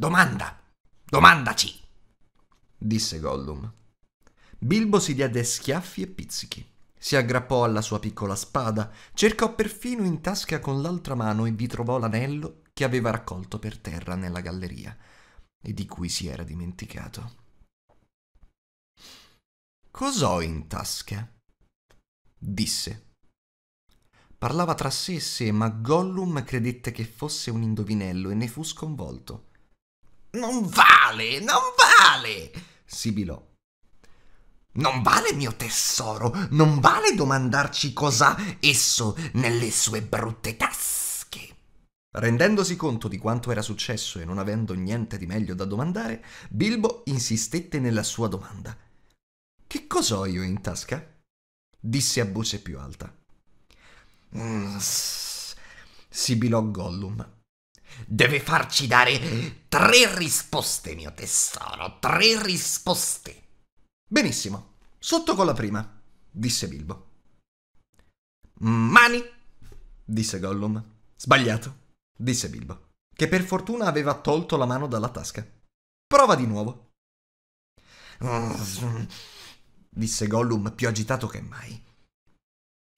Domanda, domandaci, disse Gollum. Bilbo si diede schiaffi e pizzichi. Si aggrappò alla sua piccola spada, cercò perfino in tasca con l'altra mano e vi trovò l'anello che aveva raccolto per terra nella galleria e di cui si era dimenticato. Cos'ho in tasca? disse. Parlava tra sé e sé, ma Gollum credette che fosse un indovinello e ne fu sconvolto. Non vale, non vale! sibilò. Non vale mio tesoro, non vale domandarci cos'ha esso nelle sue brutte tasche. Rendendosi conto di quanto era successo e non avendo niente di meglio da domandare, Bilbo insistette nella sua domanda. Che cos'ho io in tasca? disse a voce più alta. Mm, sibilò Gollum. Deve farci dare tre risposte, mio tesoro, tre risposte. Benissimo, sotto con la prima, disse Bilbo. Mani, disse Gollum. Sbagliato, disse Bilbo, che per fortuna aveva tolto la mano dalla tasca. Prova di nuovo. disse Gollum più agitato che mai.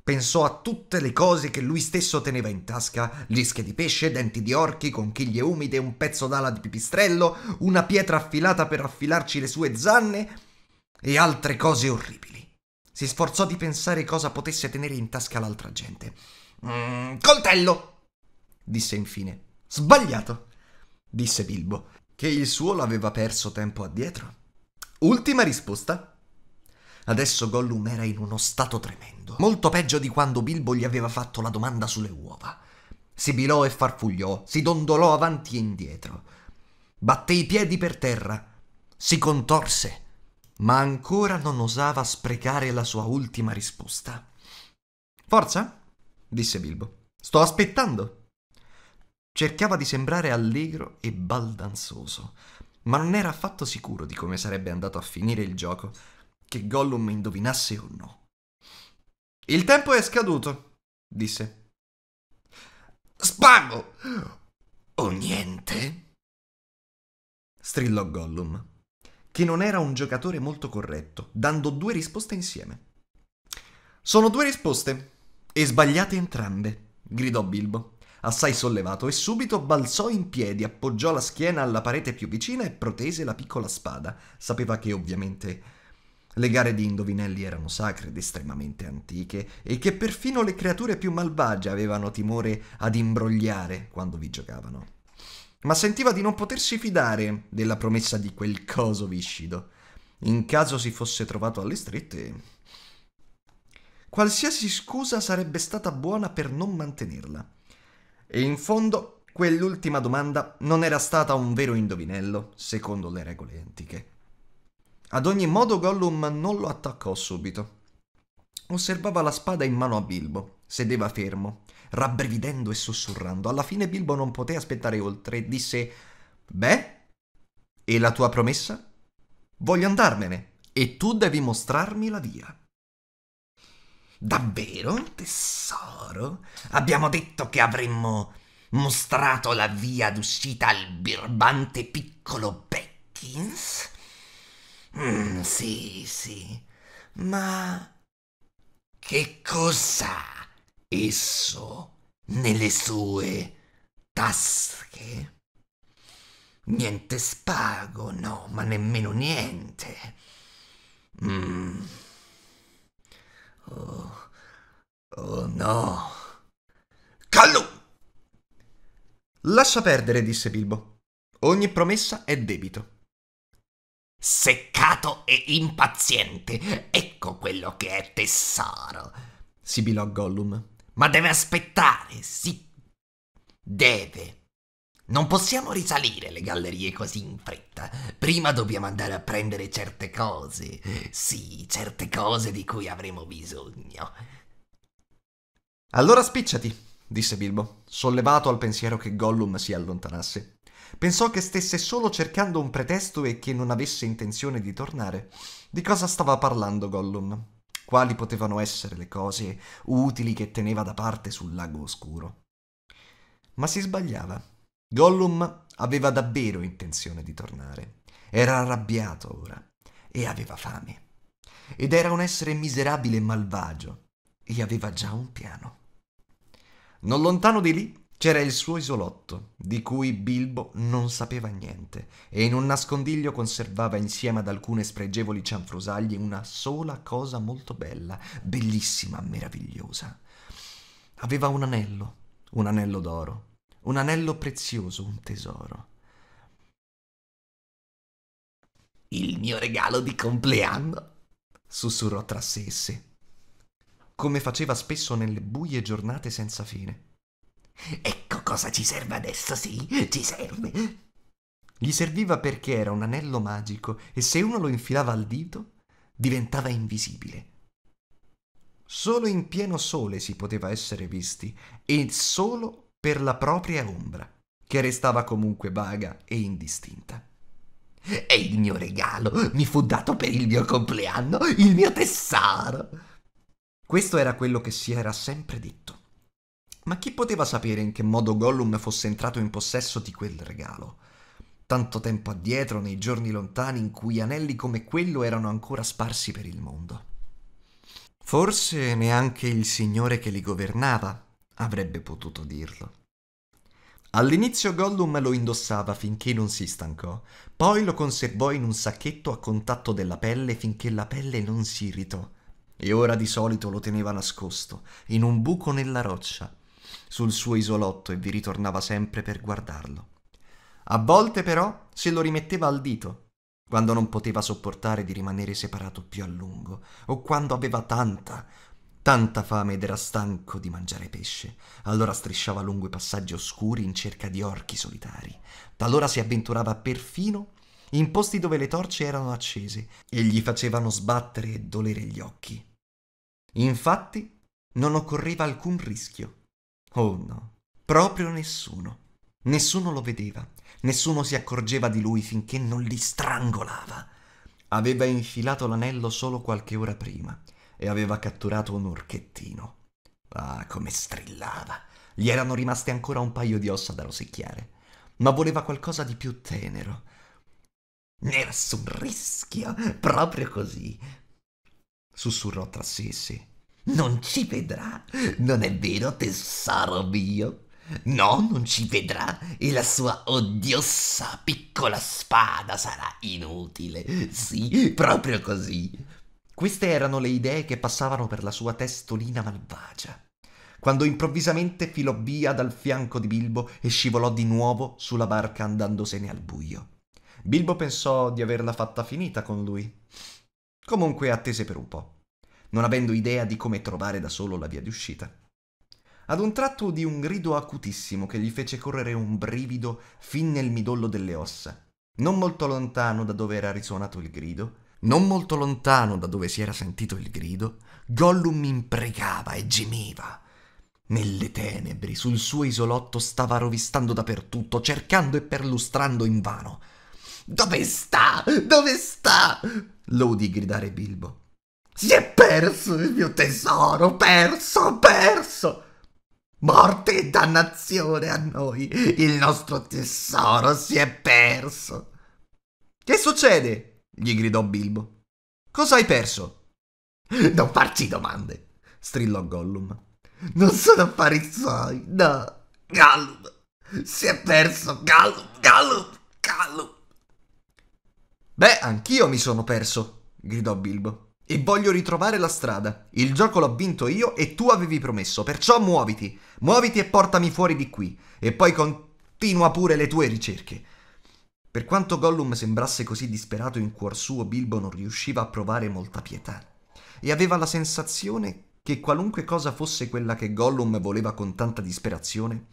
Pensò a tutte le cose che lui stesso teneva in tasca, lische di pesce, denti di orchi, conchiglie umide, un pezzo d'ala di pipistrello, una pietra affilata per affilarci le sue zanne e altre cose orribili. Si sforzò di pensare cosa potesse tenere in tasca l'altra gente. Mm, coltello! disse infine. Sbagliato! disse Bilbo, che il suo l'aveva perso tempo addietro. Ultima risposta. Adesso Gollum era in uno stato tremendo, molto peggio di quando Bilbo gli aveva fatto la domanda sulle uova. Sibilò e farfugliò, si dondolò avanti e indietro. Batté i piedi per terra, si contorse, ma ancora non osava sprecare la sua ultima risposta. Forza? disse Bilbo. Sto aspettando. Cercava di sembrare allegro e baldanzoso, ma non era affatto sicuro di come sarebbe andato a finire il gioco che Gollum indovinasse o no. Il tempo è scaduto, disse. Spago! O niente? strillò Gollum, che non era un giocatore molto corretto, dando due risposte insieme. Sono due risposte, e sbagliate entrambe, gridò Bilbo, assai sollevato, e subito balzò in piedi, appoggiò la schiena alla parete più vicina e protese la piccola spada. Sapeva che ovviamente le gare di indovinelli erano sacre ed estremamente antiche e che perfino le creature più malvagie avevano timore ad imbrogliare quando vi giocavano. Ma sentiva di non potersi fidare della promessa di quel coso viscido. In caso si fosse trovato alle strette, qualsiasi scusa sarebbe stata buona per non mantenerla. E in fondo, quell'ultima domanda non era stata un vero indovinello, secondo le regole antiche. Ad ogni modo Gollum non lo attaccò subito. Osservava la spada in mano a Bilbo, sedeva fermo, rabbrividendo e sussurrando. Alla fine Bilbo non poté aspettare oltre e disse Beh, e la tua promessa? Voglio andarmene e tu devi mostrarmi la via. Davvero, tesoro? Abbiamo detto che avremmo mostrato la via d'uscita al birbante piccolo Beckins? Mm, sì, sì, ma che cos'ha esso nelle sue tasche? Niente spago, no, ma nemmeno niente. Mm. Oh, oh no. Callu! Lascia perdere, disse Bilbo. Ogni promessa è debito seccato e impaziente. Ecco quello che è tesoro, sibilò Gollum. Ma deve aspettare, sì. Deve. Non possiamo risalire le gallerie così in fretta. Prima dobbiamo andare a prendere certe cose. Sì, certe cose di cui avremo bisogno. Allora spicciati, disse Bilbo, sollevato al pensiero che Gollum si allontanasse. Pensò che stesse solo cercando un pretesto e che non avesse intenzione di tornare. Di cosa stava parlando Gollum? Quali potevano essere le cose utili che teneva da parte sul lago oscuro? Ma si sbagliava. Gollum aveva davvero intenzione di tornare. Era arrabbiato ora e aveva fame. Ed era un essere miserabile e malvagio e aveva già un piano. Non lontano di lì c'era il suo isolotto, di cui Bilbo non sapeva niente, e in un nascondiglio conservava insieme ad alcune spregevoli cianfrusaglie una sola cosa molto bella, bellissima, meravigliosa. Aveva un anello, un anello d'oro, un anello prezioso, un tesoro. Il mio regalo di compleanno, sussurrò tra sé e sé, come faceva spesso nelle buie giornate senza fine. Ecco cosa ci serve adesso, sì, ci serve. Gli serviva perché era un anello magico e se uno lo infilava al dito diventava invisibile. Solo in pieno sole si poteva essere visti e solo per la propria ombra, che restava comunque vaga e indistinta. E il mio regalo mi fu dato per il mio compleanno, il mio tesoro. Questo era quello che si era sempre detto. Ma chi poteva sapere in che modo Gollum fosse entrato in possesso di quel regalo? Tanto tempo addietro, nei giorni lontani in cui anelli come quello erano ancora sparsi per il mondo. Forse neanche il signore che li governava avrebbe potuto dirlo. All'inizio Gollum lo indossava finché non si stancò, poi lo conservò in un sacchetto a contatto della pelle finché la pelle non si irritò, e ora di solito lo teneva nascosto, in un buco nella roccia, sul suo isolotto e vi ritornava sempre per guardarlo. A volte però se lo rimetteva al dito, quando non poteva sopportare di rimanere separato più a lungo, o quando aveva tanta, tanta fame ed era stanco di mangiare pesce. Allora strisciava lungo i passaggi oscuri in cerca di orchi solitari. Talora si avventurava perfino in posti dove le torce erano accese e gli facevano sbattere e dolere gli occhi. Infatti non occorreva alcun rischio Oh no, proprio nessuno. Nessuno lo vedeva, nessuno si accorgeva di lui finché non li strangolava. Aveva infilato l'anello solo qualche ora prima e aveva catturato un orchettino. Ah, come strillava! Gli erano rimaste ancora un paio di ossa da rosicchiare, ma voleva qualcosa di più tenero. Nessun rischio, proprio così, sussurrò tra sé e sé. Non ci vedrà, non è vero, tesoro mio? No, non ci vedrà e la sua odiosa piccola spada sarà inutile. Sì, proprio così. Queste erano le idee che passavano per la sua testolina malvagia. Quando improvvisamente filò via dal fianco di Bilbo e scivolò di nuovo sulla barca andandosene al buio. Bilbo pensò di averla fatta finita con lui. Comunque attese per un po' non avendo idea di come trovare da solo la via di uscita. Ad un tratto udì un grido acutissimo che gli fece correre un brivido fin nel midollo delle ossa. Non molto lontano da dove era risuonato il grido, non molto lontano da dove si era sentito il grido, Gollum imprecava e gemeva. Nelle tenebri, sul suo isolotto stava rovistando dappertutto, cercando e perlustrando invano. Dove sta? Dove sta? lo udì gridare Bilbo. Si è perso il mio tesoro, perso, perso. Morte e dannazione a noi, il nostro tesoro si è perso. Che succede? gli gridò Bilbo. Cosa hai perso? Non farci domande, strillò Gollum. Non sono affari suoi, no. Gollum, si è perso, Gollum, Gollum, Gollum. Beh, anch'io mi sono perso, gridò Bilbo. E voglio ritrovare la strada. Il gioco l'ho vinto io e tu avevi promesso, perciò muoviti. Muoviti e portami fuori di qui. E poi continua pure le tue ricerche. Per quanto Gollum sembrasse così disperato in cuor suo, Bilbo non riusciva a provare molta pietà. E aveva la sensazione che qualunque cosa fosse quella che Gollum voleva con tanta disperazione,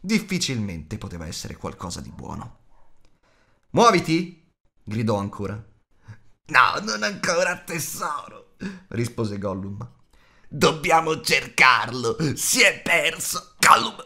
difficilmente poteva essere qualcosa di buono. Muoviti! gridò ancora. No, non ancora, tesoro, rispose Gollum. Dobbiamo cercarlo. Si è perso. Gollum,